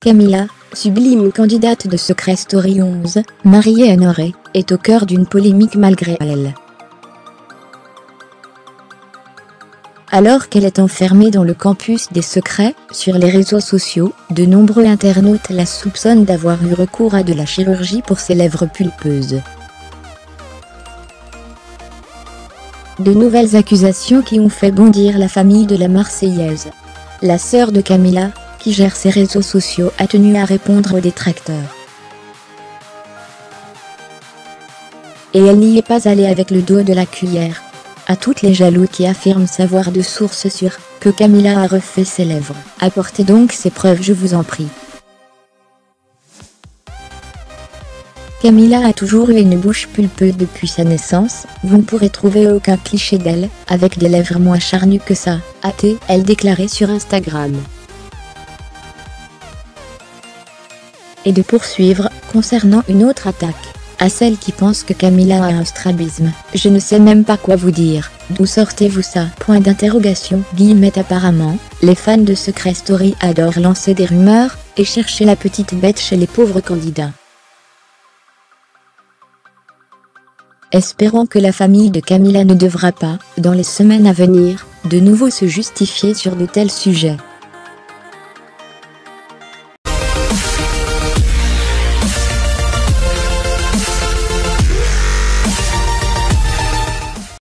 Camilla, sublime candidate de Secret Story 11, mariée à Noré, est au cœur d'une polémique malgré elle. Alors qu'elle est enfermée dans le campus des secrets, sur les réseaux sociaux, de nombreux internautes la soupçonnent d'avoir eu recours à de la chirurgie pour ses lèvres pulpeuses. De nouvelles accusations qui ont fait bondir la famille de la Marseillaise. La sœur de Camilla, qui gère ses réseaux sociaux, a tenu à répondre aux détracteurs. Et elle n'y est pas allée avec le dos de la cuillère. À toutes les jaloux qui affirment savoir de sources sûres que Camilla a refait ses lèvres, apportez donc ces preuves je vous en prie. Camilla a toujours eu une bouche pulpeuse depuis sa naissance, vous ne pourrez trouver aucun cliché d'elle, avec des lèvres moins charnues que ça, a-t-elle déclaré sur Instagram. Et de poursuivre, concernant une autre attaque. À celle qui pense que Camilla a un strabisme, je ne sais même pas quoi vous dire, d'où sortez-vous ça? Point d'interrogation, guillemets apparemment, les fans de Secret Story adorent lancer des rumeurs, et chercher la petite bête chez les pauvres candidats. Espérons que la famille de Camilla ne devra pas, dans les semaines à venir, de nouveau se justifier sur de tels sujets.